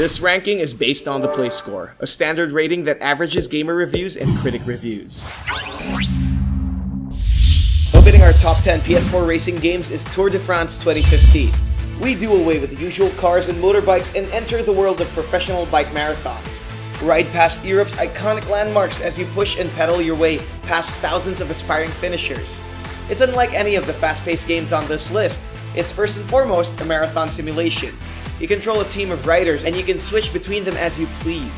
This ranking is based on the play score, a standard rating that averages gamer reviews and critic reviews. Opening our top 10 PS4 racing games is Tour de France 2015. We do away with the usual cars and motorbikes and enter the world of professional bike marathons. Ride past Europe's iconic landmarks as you push and pedal your way past thousands of aspiring finishers. It's unlike any of the fast-paced games on this list. It's first and foremost a marathon simulation. You control a team of riders and you can switch between them as you please.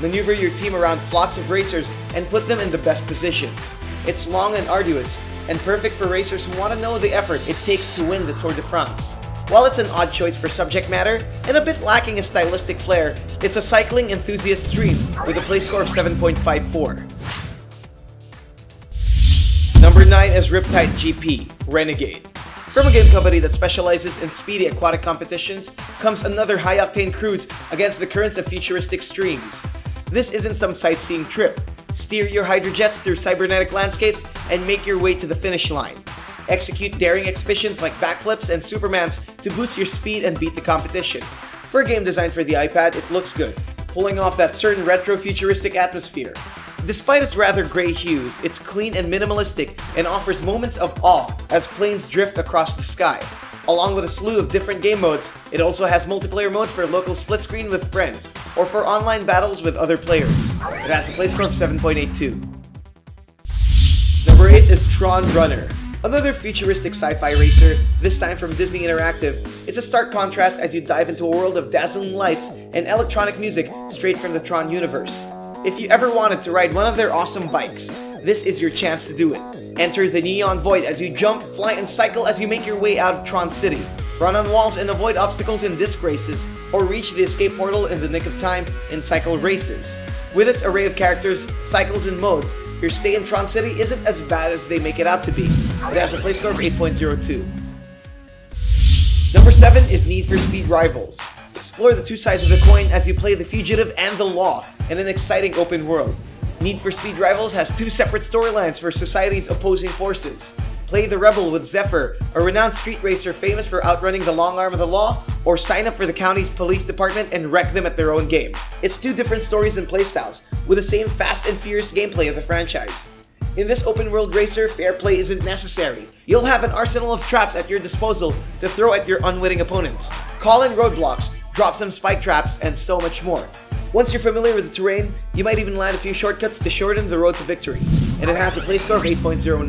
Maneuver your team around flocks of racers and put them in the best positions. It's long and arduous, and perfect for racers who want to know the effort it takes to win the Tour de France. While it's an odd choice for subject matter, and a bit lacking a stylistic flair, it's a cycling enthusiast's dream with a play score of 7.54. Number 9 is Riptide GP, Renegade. From a game company that specializes in speedy aquatic competitions, comes another high-octane cruise against the currents of futuristic streams. This isn't some sightseeing trip. Steer your hydrojets through cybernetic landscapes and make your way to the finish line. Execute daring exhibitions like backflips and supermans to boost your speed and beat the competition. For a game designed for the iPad, it looks good, pulling off that certain retro-futuristic atmosphere. Despite its rather gray hues, it's clean and minimalistic and offers moments of awe as planes drift across the sky. Along with a slew of different game modes, it also has multiplayer modes for local split screen with friends, or for online battles with other players. It has a play score of 7.82. Number 8 is Tron Runner. Another futuristic sci-fi racer, this time from Disney Interactive. It's a stark contrast as you dive into a world of dazzling lights and electronic music straight from the Tron universe. If you ever wanted to ride one of their awesome bikes, this is your chance to do it. Enter the neon void as you jump, fly, and cycle as you make your way out of Tron City. Run on walls and avoid obstacles in disc races, or reach the escape portal in the nick of time in cycle races. With its array of characters, cycles, and modes, your stay in Tron City isn't as bad as they make it out to be. It has a play score of 8.02. Number 7 is Need for Speed Rivals. Explore the two sides of the coin as you play the fugitive and the law in an exciting open world. Need for Speed Rivals has two separate storylines for society's opposing forces. Play the Rebel with Zephyr, a renowned street racer famous for outrunning the long arm of the law, or sign up for the county's police department and wreck them at their own game. It's two different stories and playstyles, with the same fast and furious gameplay of the franchise. In this open world racer, fair play isn't necessary. You'll have an arsenal of traps at your disposal to throw at your unwitting opponents. Call in roadblocks, drop some spike traps, and so much more. Once you're familiar with the terrain, you might even land a few shortcuts to shorten the road to victory, and it has a play score of 8.09.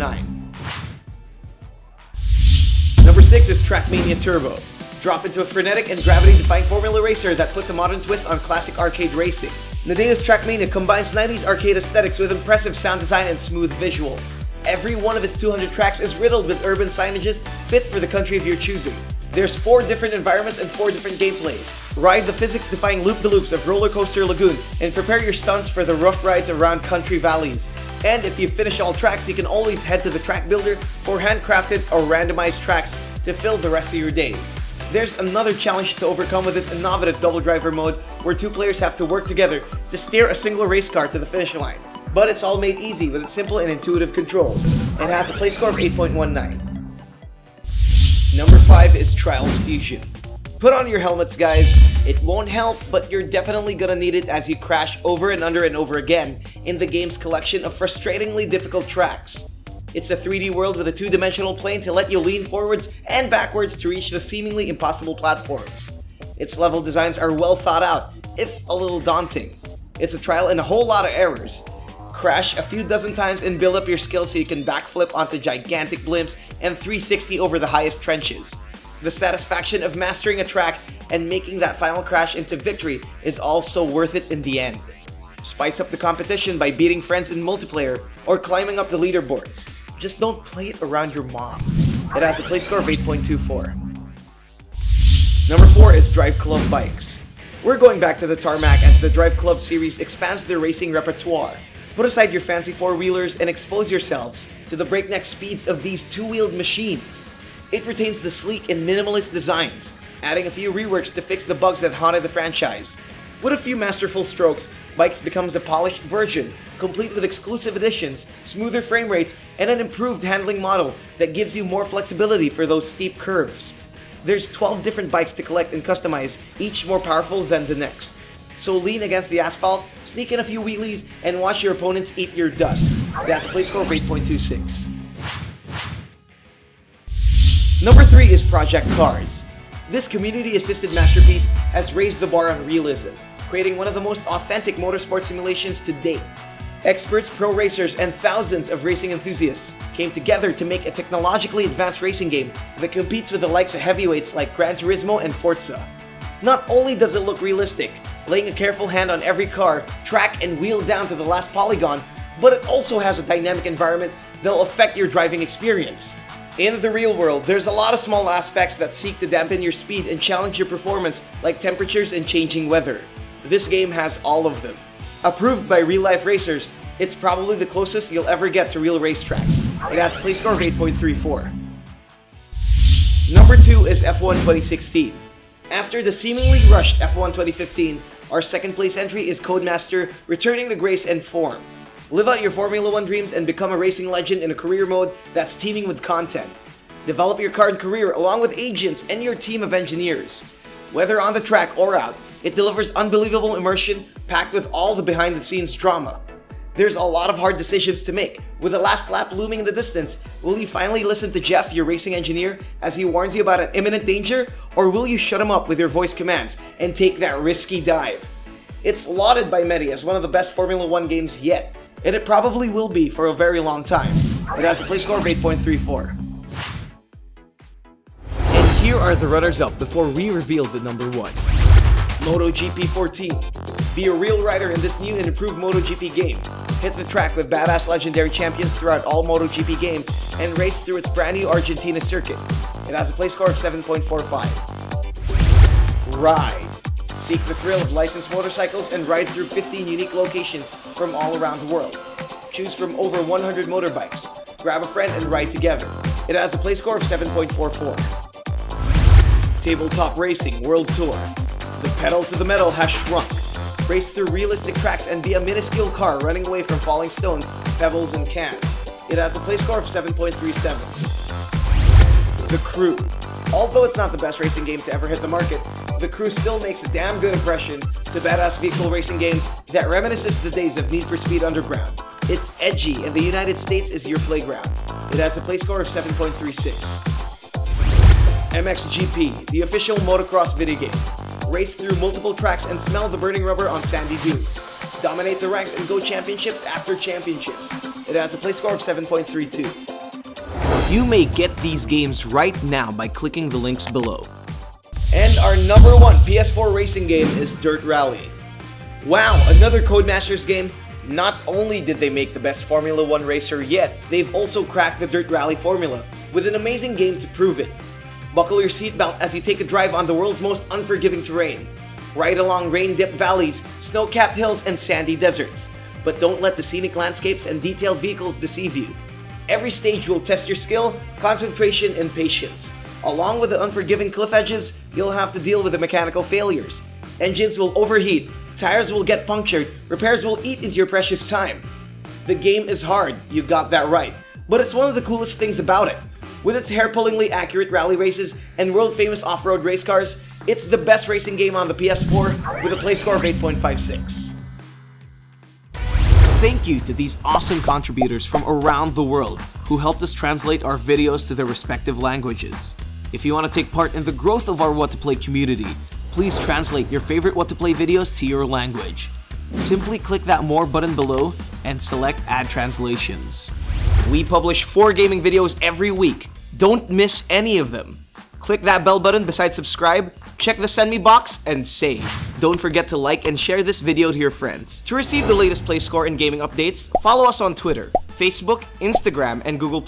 Number 6 is Trackmania Turbo. Drop into a frenetic and gravity-defying formula racer that puts a modern twist on classic arcade racing. Nadeo's Trackmania combines 90s arcade aesthetics with impressive sound design and smooth visuals. Every one of its 200 tracks is riddled with urban signages fit for the country of your choosing. There's four different environments and four different gameplays. Ride the physics-defying loop-the-loops of Roller Coaster Lagoon and prepare your stunts for the rough rides around country valleys. And if you finish all tracks, you can always head to the track builder for handcrafted or randomized tracks to fill the rest of your days. There's another challenge to overcome with this innovative double driver mode where two players have to work together to steer a single race car to the finish line. But it's all made easy with its simple and intuitive controls. It has a play score of 8.19. Number 5 is Trials Fusion. Put on your helmets guys, it won't help but you're definitely gonna need it as you crash over and under and over again in the game's collection of frustratingly difficult tracks. It's a 3D world with a two-dimensional plane to let you lean forwards and backwards to reach the seemingly impossible platforms. Its level designs are well thought out, if a little daunting. It's a trial and a whole lot of errors, crash a few dozen times and build up your skills so you can backflip onto gigantic blimps and 360 over the highest trenches. The satisfaction of mastering a track and making that final crash into victory is also worth it in the end. Spice up the competition by beating friends in multiplayer or climbing up the leaderboards. Just don't play it around your mom. It has a play score of 8.24. Number 4 is Drive Club Bikes. We're going back to the tarmac as the Drive Club series expands their racing repertoire Put aside your fancy four-wheelers and expose yourselves to the breakneck speeds of these two-wheeled machines. It retains the sleek and minimalist designs, adding a few reworks to fix the bugs that haunted the franchise. With a few masterful strokes, Bikes becomes a polished version, complete with exclusive additions, smoother frame rates, and an improved handling model that gives you more flexibility for those steep curves. there's 12 different bikes to collect and customize, each more powerful than the next. So lean against the asphalt, sneak in a few wheelies, and watch your opponents eat your dust. That's a play score of 8.26. Number 3 is Project Cars. This community-assisted masterpiece has raised the bar on realism, creating one of the most authentic motorsport simulations to date. Experts, pro racers, and thousands of racing enthusiasts came together to make a technologically advanced racing game that competes with the likes of heavyweights like Gran Turismo and Forza. Not only does it look realistic, laying a careful hand on every car, track, and wheel down to the last polygon, but it also has a dynamic environment that'll affect your driving experience. In the real world, there's a lot of small aspects that seek to dampen your speed and challenge your performance, like temperatures and changing weather. This game has all of them. Approved by real-life racers, it's probably the closest you'll ever get to real racetracks. It has a play score of 8.34. Number 2 is F1 2016. After the seemingly rushed F1 2015, our second place entry is Codemaster returning to grace and form. Live out your Formula 1 dreams and become a racing legend in a career mode that's teeming with content. Develop your car and career along with agents and your team of engineers. Whether on the track or out, it delivers unbelievable immersion packed with all the behind the scenes drama. There's a lot of hard decisions to make. With the last lap looming in the distance, will you finally listen to Jeff, your racing engineer, as he warns you about an imminent danger? Or will you shut him up with your voice commands and take that risky dive? It's lauded by many as one of the best Formula 1 games yet, and it probably will be for a very long time. It has a play score of 8.34. And here are the runners-up before we reveal the number one. MotoGP 14. Be a real rider in this new and improved MotoGP game. Hit the track with badass legendary champions throughout all MotoGP games and race through its brand new Argentina circuit. It has a play score of 7.45. Ride. Seek the thrill of licensed motorcycles and ride through 15 unique locations from all around the world. Choose from over 100 motorbikes. Grab a friend and ride together. It has a play score of 7.44. Tabletop Racing World Tour. The pedal to the metal has shrunk. Race through realistic tracks and be a minuscule car running away from falling stones, pebbles, and cans. It has a play score of 7.37. The Crew. Although it's not the best racing game to ever hit the market, the crew still makes a damn good impression to badass vehicle racing games that reminisces the days of Need for Speed Underground. It's edgy, and the United States is your playground. It has a play score of 7.36. MXGP, the official motocross video game. Race through multiple tracks and smell the burning rubber on sandy dunes. Dominate the ranks and go championships after championships. It has a play score of 7.32. You may get these games right now by clicking the links below. And our number one PS4 racing game is Dirt Rally. Wow, another Codemasters game. Not only did they make the best Formula 1 racer yet, they've also cracked the Dirt Rally formula with an amazing game to prove it. Buckle your seatbelt as you take a drive on the world's most unforgiving terrain. Ride along rain-dipped valleys, snow-capped hills, and sandy deserts. But don't let the scenic landscapes and detailed vehicles deceive you. Every stage will test your skill, concentration, and patience. Along with the unforgiving cliff edges, you'll have to deal with the mechanical failures. Engines will overheat, tires will get punctured, repairs will eat into your precious time. The game is hard, you got that right, but it's one of the coolest things about it. With its hair-pullingly accurate rally races and world-famous off-road race cars, it's the best racing game on the PS4 with a play score of 8.56. Thank you to these awesome contributors from around the world who helped us translate our videos to their respective languages. If you want to take part in the growth of our What to Play community, please translate your favorite What to Play videos to your language. Simply click that More button below and select Add Translations. We publish 4 gaming videos every week. Don't miss any of them. Click that bell button beside subscribe, check the send me box, and save. Don't forget to like and share this video to your friends. To receive the latest play score and gaming updates, follow us on Twitter, Facebook, Instagram, and Google+.